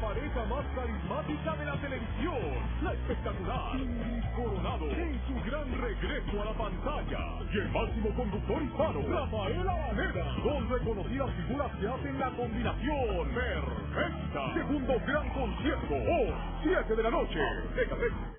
la pareja más carismática de la televisión, la espectacular Ingrid Coronado, en su gran regreso a la pantalla. Y el máximo conductor hispano, Rafaela Alameda. Dos reconocidas figuras que hacen la combinación perfecta. Segundo gran concierto, hoy, 7 de la noche. Déjate.